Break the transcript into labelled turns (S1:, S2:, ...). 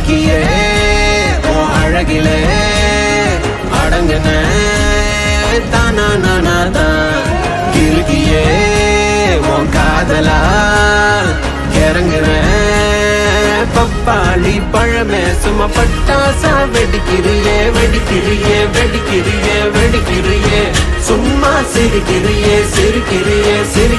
S1: அழகியே உன் அழகிலே அடங்குன தானா நானாதான் கிறுக்கியே உன் காதலா இறங்குறேன் பப்பாளி பழமே சும்மா பட்டாசா வெடிக்கிறியே வெடிக்கிறியே வெடிக்கிறியே வெடிக்கிறியே. சும்மா சிரிக்கிறியே சிரிக்கிறியே சிரி